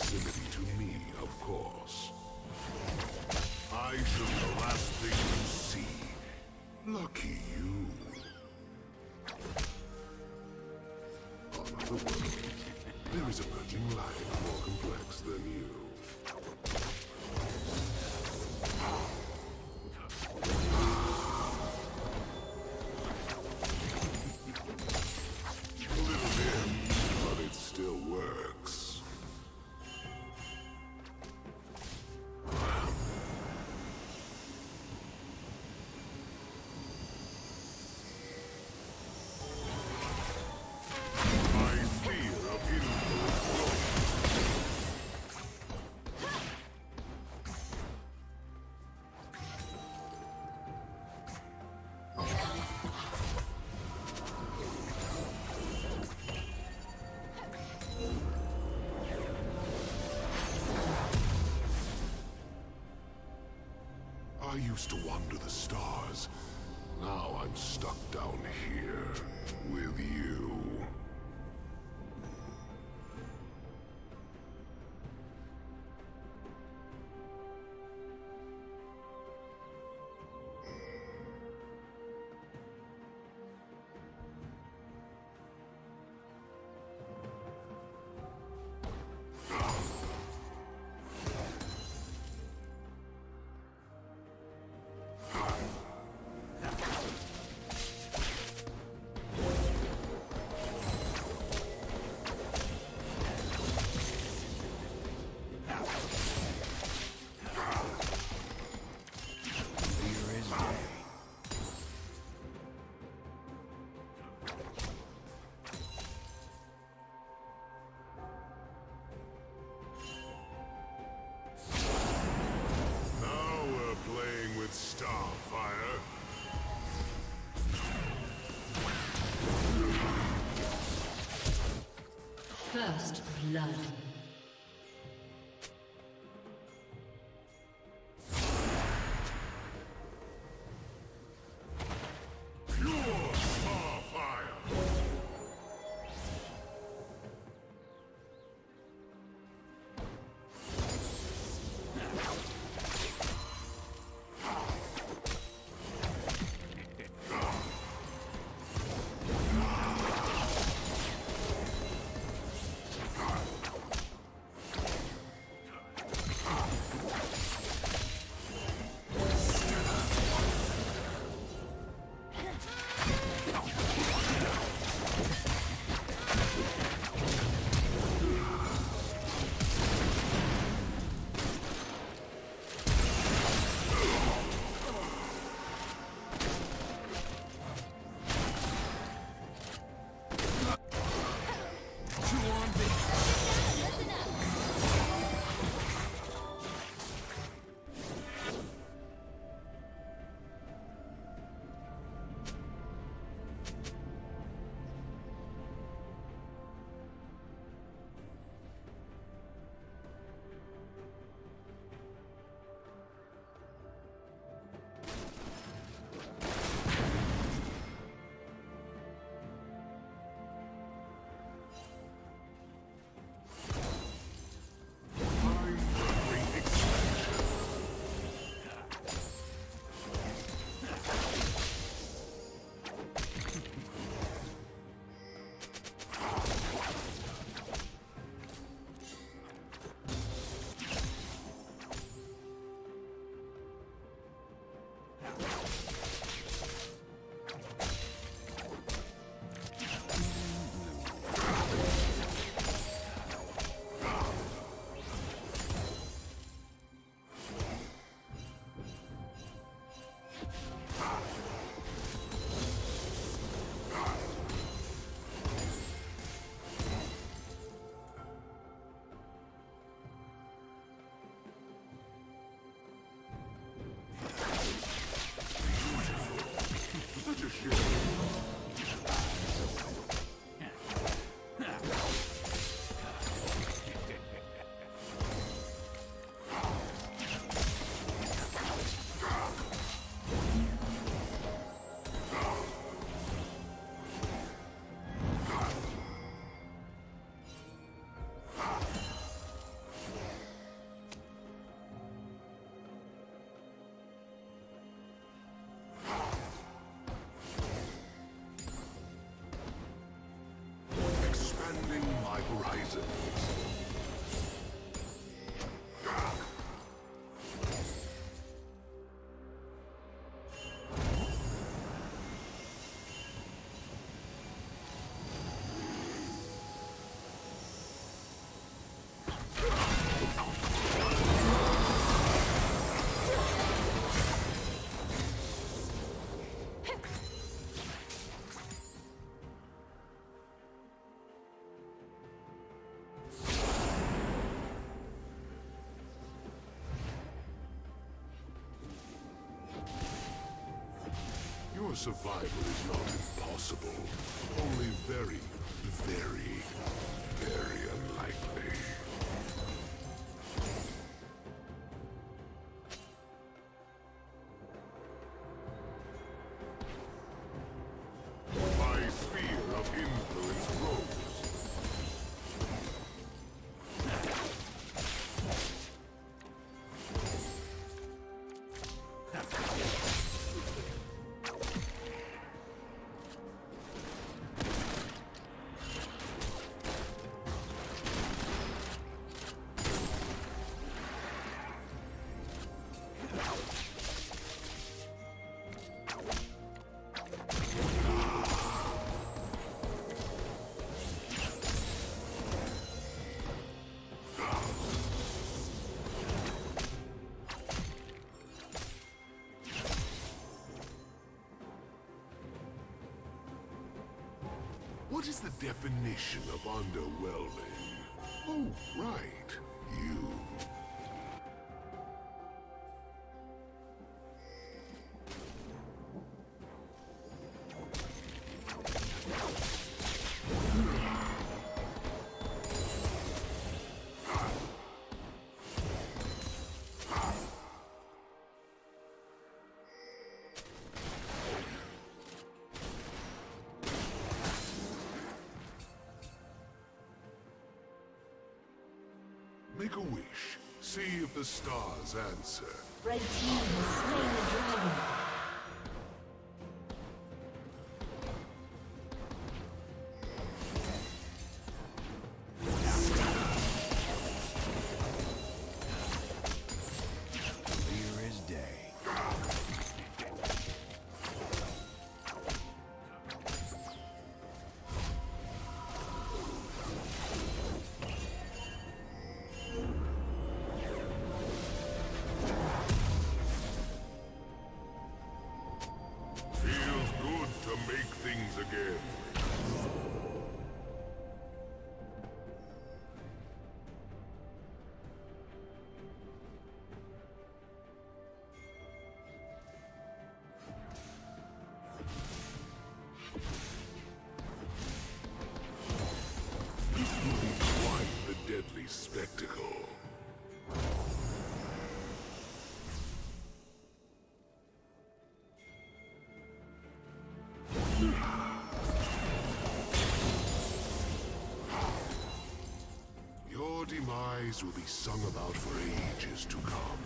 proximity to me, of course. I used to wander the stars. Now I'm stuck down here with you. Blood. Survival is not impossible. Only very, very, What is the definition of underwhelming? Oh, right. Make a wish. See if the stars answer. Red team has slain the dragon. Demise will be sung about for ages to come.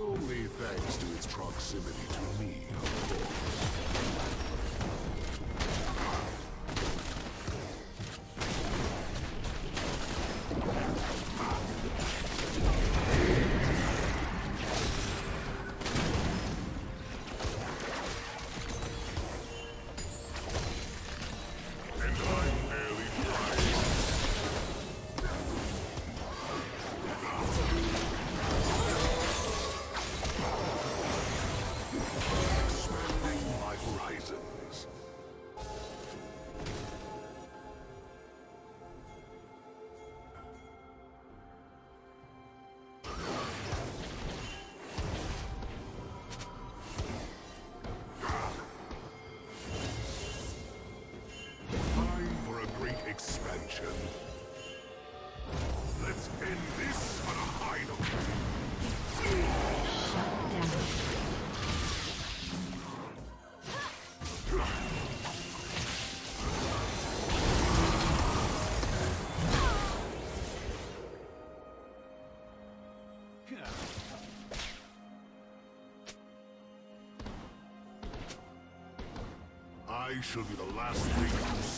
Only thanks to its proximity to me, of course. Expansion. Let's end this on a high note. Down. I shall be the last thing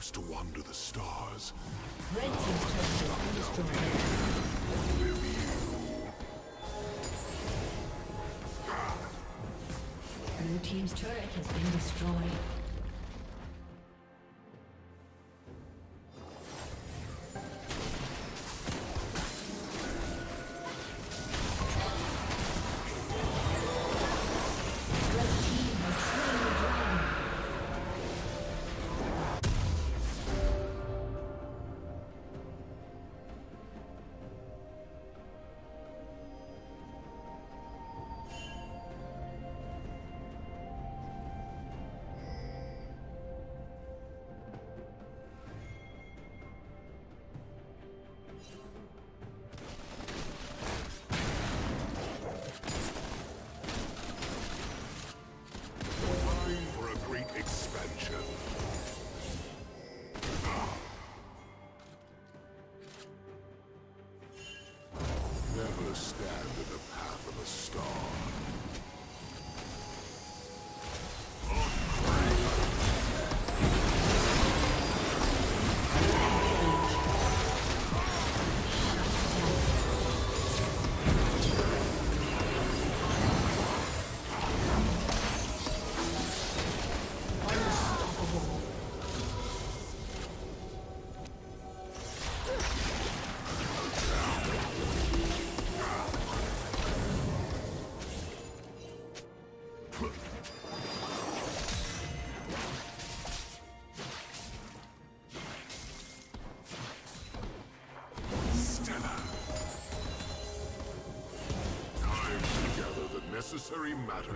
Used to wander the stars. Red team's turret destroyed. Blue team's turret has been destroyed. Never necessary matter.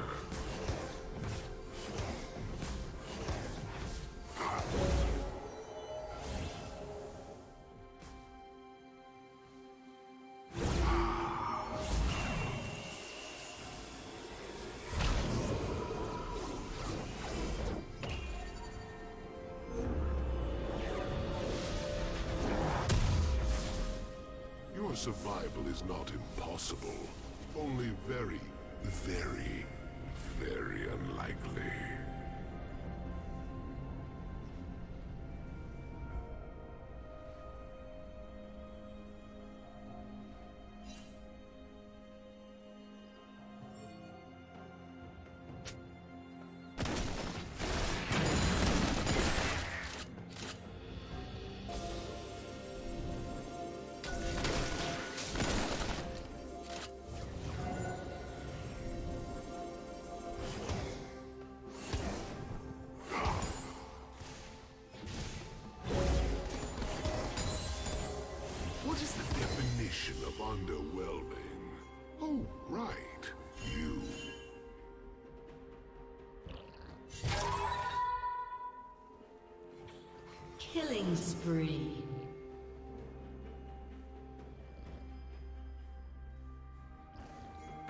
Your survival is not impossible. Only very, very, very unlikely. Killing spree.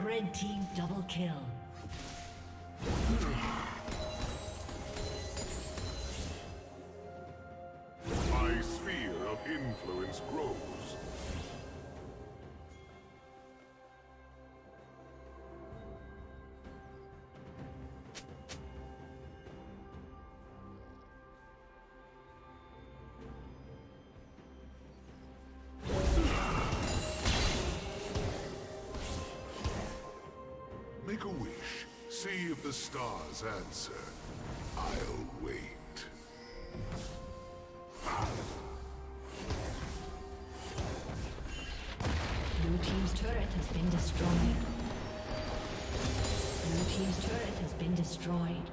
Red team double kill. My sphere of influence grows. Make a wish. See if the stars answer. I'll wait. Blue Team's turret has been destroyed. Blue Team's turret has been destroyed.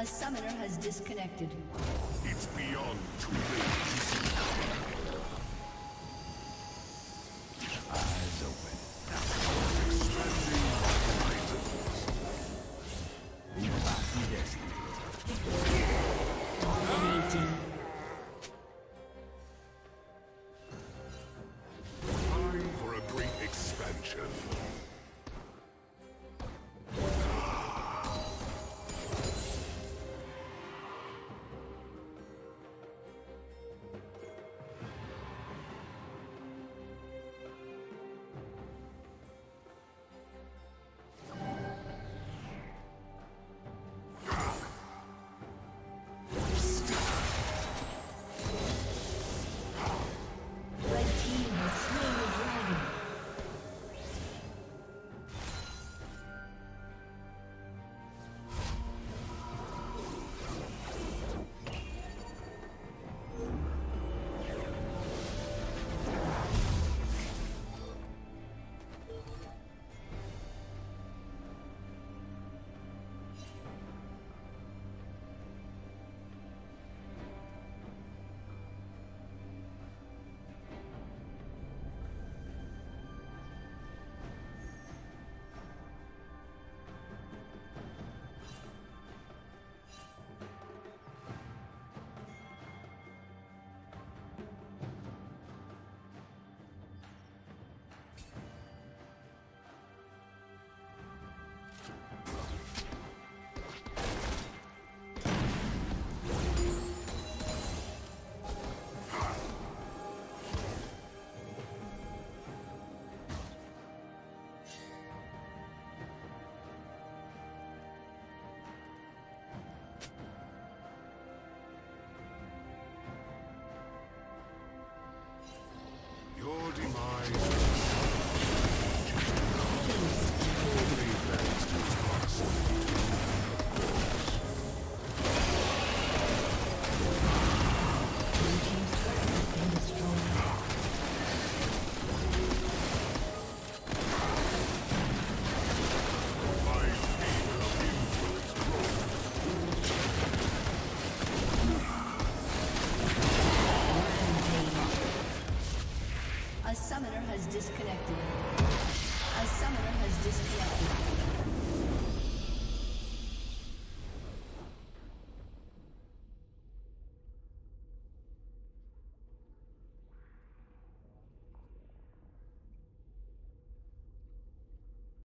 A summoner has disconnected. It's beyond too late.